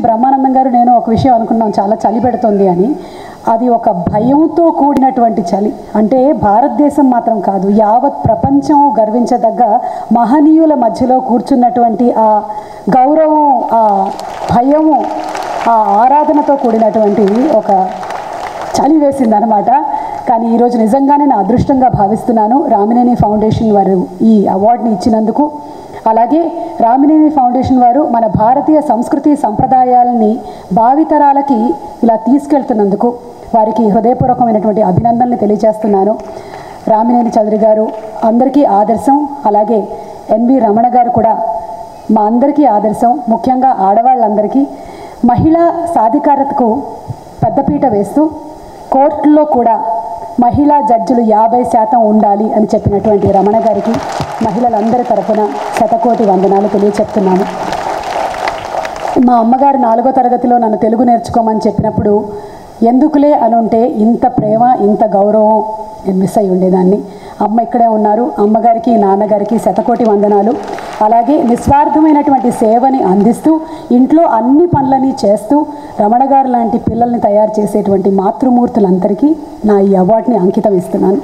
బ్రహ్మానందం గారు నేను ఒక విషయం అనుకున్నాం చాలా చలి పెడుతుంది అని. అది ఒక భయంతో కూడినటువంటి చలి. అంటే భారతదేశం మాత్రం కాదు యావత్ ప్రపంచం గర్వించదగ్గ మహనీయుల మధ్యలో కూర్చున్నటువంటి ఆ గౌరవం ఆ భయము ఆ ఆరాధనతో కూడినటువంటి ఒక చలి వేసింది అనమాట కానీ ఈరోజు నిజంగానే నా అదృష్టంగా భావిస్తున్నాను. రామినేని ఫౌండేషన్ వారు ఈ అవార్డుని ఇచ్చినందుకు అలాగే రామినేని ఫౌండేషన్ వారు మన భారతీయ సంస్కృతి సంప్రదాయాలని భావితరాలకి ఇలా తీసుకెళ్తున్నందుకు వారికి హృదయపూర్వకమైనటువంటి అభినందనలు తెలియజేస్తున్నాను. రామినేని చౌదరి గారు అందరికీ ఆదర్శం. అలాగే ఎన్వి రమణ గారు కూడా మా అందరికీ ఆదర్శం. ముఖ్యంగా ఆడవాళ్ళందరికీ మహిళా సాధికారతకు పెద్దపీట వేస్తూ కోర్టులో కూడా మహిళా జడ్జిలు యాభై శాతం ఉండాలి అని చెప్పినటువంటి రమణ గారికి మహిళలందరి తరఫున శతకోటి వందనాలు తెలియచెప్తున్నాను. మా అమ్మగారు నాలుగో తరగతిలో నన్ను తెలుగు నేర్చుకోమని చెప్పినప్పుడు ఎందుకులే అని ఉంటే ఇంత ప్రేమ ఇంత గౌరవం? నేను మిస్ అయి ఉండేదాన్ని. అమ్మ ఇక్కడే ఉన్నారు. అమ్మగారికి నాన్నగారికి శతకోటి వందనాలు. అలాగే నిస్వార్థమైనటువంటి సేవని అందిస్తూ ఇంట్లో అన్ని పనులని చేస్తూ రమణ గారు లాంటి పిల్లల్ని తయారు చేసేటువంటి మాతృమూర్తులందరికీ నా ఈ అవార్డుని అంకితం ఇస్తున్నాను.